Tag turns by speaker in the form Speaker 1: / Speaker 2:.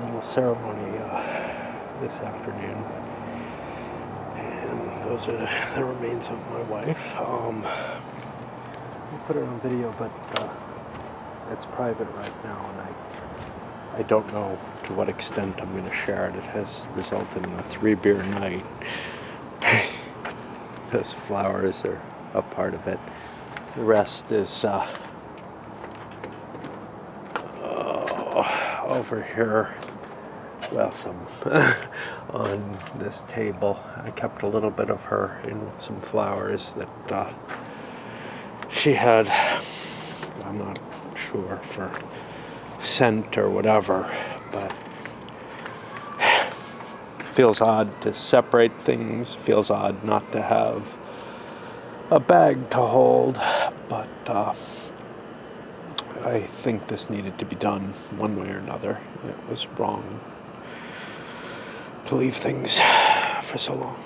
Speaker 1: little ceremony uh, this afternoon. And those are the remains of my wife. Um, I put it on video, but uh, it's private right now, and I I don't know to what extent I'm going to share it. It has resulted in a three beer night. Those flowers are a part of it. The rest is uh, over here. Well, some on this table. I kept a little bit of her in some flowers that uh, she had. I'm not sure for scent or whatever, but feels odd to separate things, feels odd not to have a bag to hold, but uh, I think this needed to be done one way or another. It was wrong to leave things for so long.